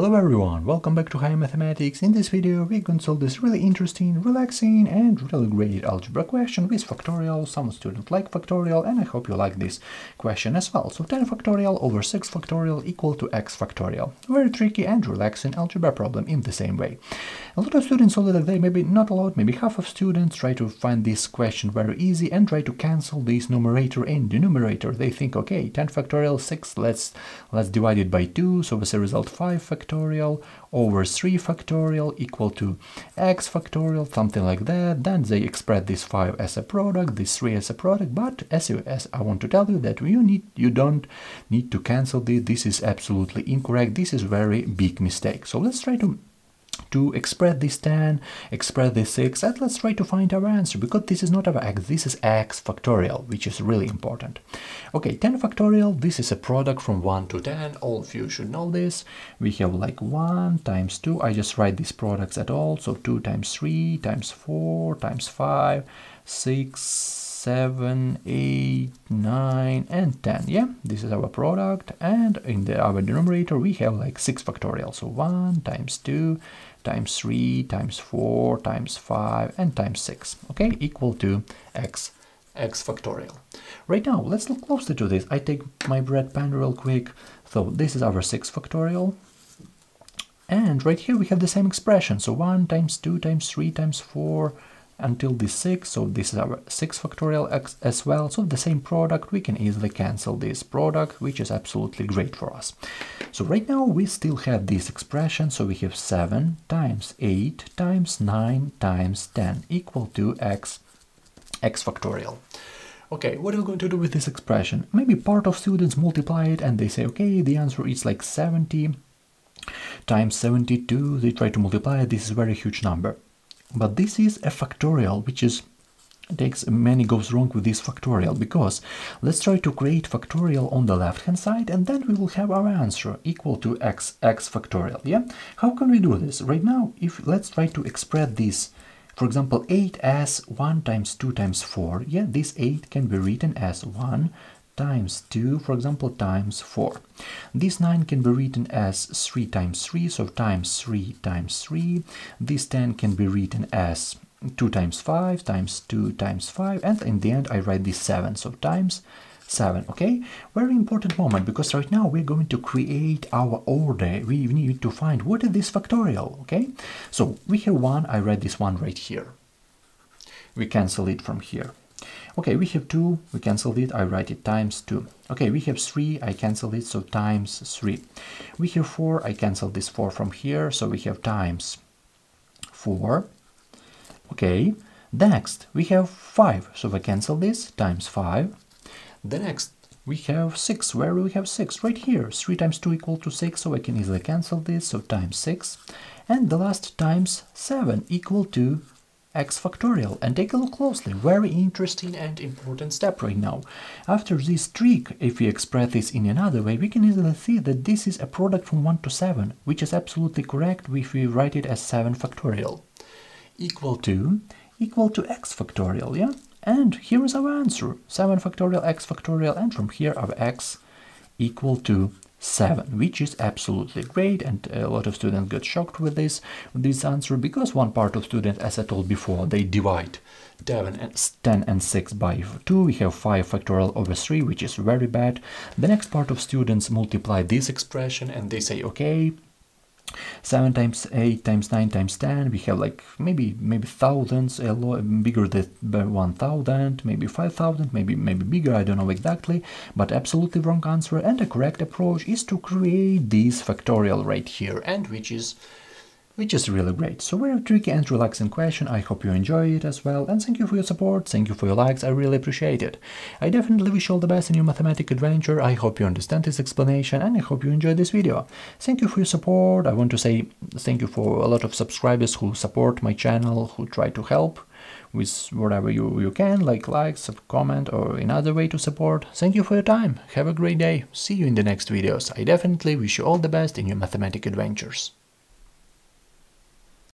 Hello everyone, welcome back to Higher Mathematics. In this video going to solve this really interesting, relaxing and really great algebra question with factorial. Some students like factorial and I hope you like this question as well. So 10 factorial over 6 factorial equal to x factorial. Very tricky and relaxing algebra problem in the same way. A lot of students solve it like that, maybe not a lot, maybe half of students try to find this question very easy and try to cancel this numerator and denominator. They think, okay, 10 factorial 6, let's, let's divide it by 2, so as a result 5 factorial factorial over 3 factorial equal to x factorial, something like that. Then they express this 5 as a product, this 3 as a product, but as, you, as I want to tell you that you need you don't need to cancel this. This is absolutely incorrect. This is very big mistake. So let's try to to express this 10, express this 6, and let's try to find our answer, because this is not our x, this is x factorial, which is really important. Okay, 10 factorial, this is a product from 1 to 10, all of you should know this. We have like 1 times 2, I just write these products at all, so 2 times 3 times 4 times 5, 6, 7, 8, 9, and 10. Yeah, this is our product. And in the our denominator, we have like 6 factorial. So 1 times 2 times 3 times 4 times 5 and times 6. Okay, equal to x x factorial. Right now, let's look closer to this. I take my bread pan real quick. So this is our 6 factorial. And right here we have the same expression. So 1 times 2 times 3 times 4 until this 6 so this is our 6 factorial x as well so the same product we can easily cancel this product which is absolutely great for us so right now we still have this expression so we have 7 times 8 times 9 times 10 equal to x x factorial Okay, what are we going to do with this expression? Maybe part of students multiply it and they say, okay, the answer is like 70 times 72. They try to multiply it. This is a very huge number. But this is a factorial, which is takes many goes wrong with this factorial because let's try to create factorial on the left hand side and then we will have our answer equal to x x factorial yeah? How can we do this? Right now if let's try to express this for example 8 as 1 times 2 times 4 yeah? This 8 can be written as 1 times 2, for example, times 4. This 9 can be written as 3 times 3, so times 3 times 3. This 10 can be written as 2 times 5 times 2 times 5, and in the end I write this 7, so times 7, okay? Very important moment, because right now we're going to create our order. We need to find what is this factorial, okay? So we have 1, I write this 1 right here. We cancel it from here. Okay, we have 2, we cancel it, I write it times 2. Okay, we have 3, I cancel it, so times 3. We have 4, I cancel this 4 from here, so we have times 4. Okay, next, we have 5, so we cancel this, times 5. The next, we have 6, where do we have 6? Right here, 3 times 2 equal to 6, so I can easily cancel this, so times 6. And the last times 7 equal to x factorial and take a look closely. Very interesting and important step right now. After this trick if we express this in another way we can easily see that this is a product from 1 to 7 which is absolutely correct if we write it as 7 factorial. Equal to equal to x factorial yeah? And here is our answer. 7 factorial x factorial and from here our x equal to 7 which is absolutely great and a lot of students get shocked with this with this answer because one part of students as i told before they divide 10 and 10 and 6 by 2 we have 5 factorial over 3 which is very bad. The next part of students multiply this expression and they say okay 7 times 8 times 9 times 10 we have like maybe maybe thousands a lot bigger than 1000 maybe 5000 maybe maybe bigger i don't know exactly but absolutely wrong answer. And the correct approach is to create this factorial right here and which is which is really great. So very tricky and relaxing question, I hope you enjoy it as well, and thank you for your support, thank you for your likes, I really appreciate it. I definitely wish you all the best in your mathematical adventure, I hope you understand this explanation, and I hope you enjoyed this video. Thank you for your support, I want to say thank you for a lot of subscribers who support my channel, who try to help with whatever you, you can, like likes, comment, or another way to support. Thank you for your time, have a great day, see you in the next videos. I definitely wish you all the best in your mathematical adventures.